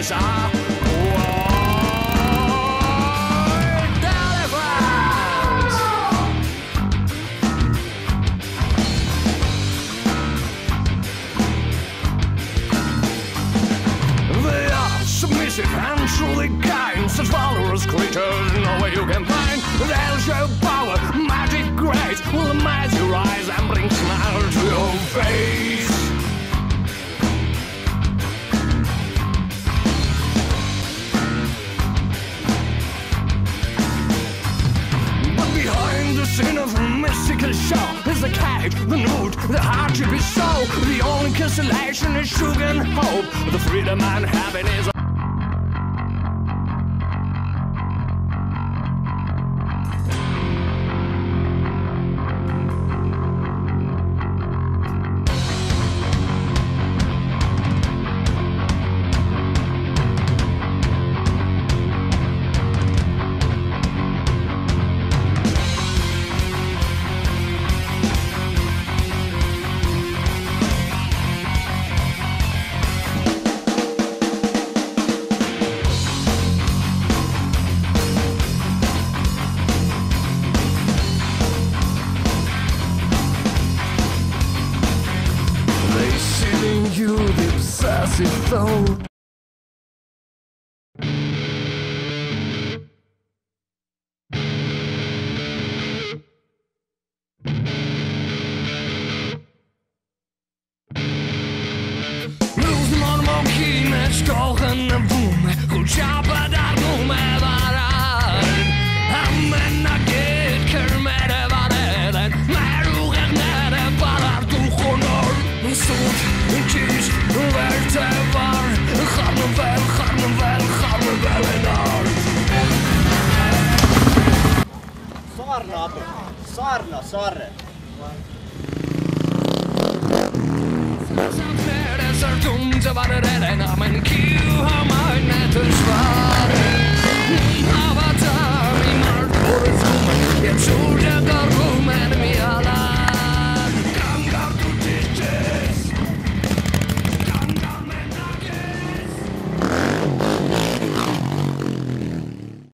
They are submissive and truly kind. Such valorous creatures, nowhere you can find. They'll show power, magic grace, will amaze of a mystical show is the cave, the nude, the hardship is so. The only consolation is sugar and hope. The freedom and happiness. They you the obsessive thought. սառն ապը, սառնա, սառը։ Սարսանքները սրտում ձվարրել են ամենքի